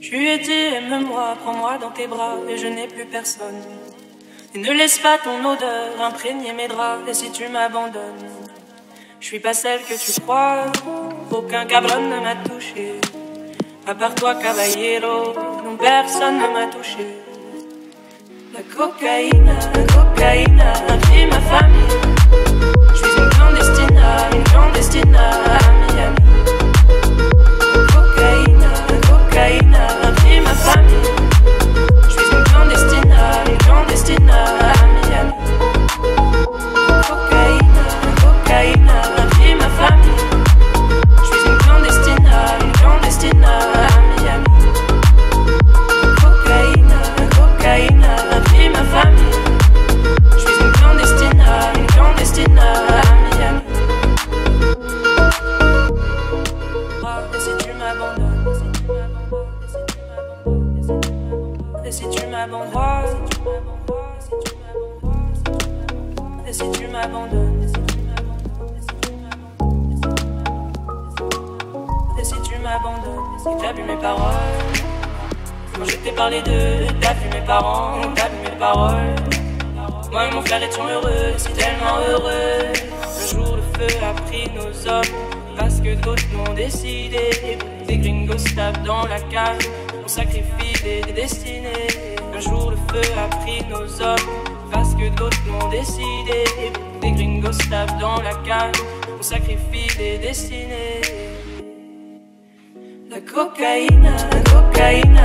Je lui ai dit, aime-moi, prends-moi dans tes bras, et je n'ai plus personne. Et ne laisse pas ton odeur imprégner mes draps, et si tu m'abandonnes, je suis pas celle que tu crois, aucun cabron ne m'a touché. À part toi, caballero, non personne ne m'a touché. La cocaïne, la cocaïne a pris ma famille. Et si tu m'abandonnes, et si tu m'abandonnes, et si tu m'abandonnes, si t'as vu mes paroles. Quand je t'ai parlé d'eux, t'as vu mes parents, t'as vu mes paroles. Moi et mon frère étions heureux, si tellement heureux. Le jour le feu a pris nos hommes, parce que d'autres l'ont décidé. Des gringos tapent dans la cave, sacrifie des destinées. Un jour le feu a pris nos hommes, parce que d'autres l'ont décidé. Des gringos tapent dans la cave, on sacrifie des destinées. La cocaïne, la cocaïne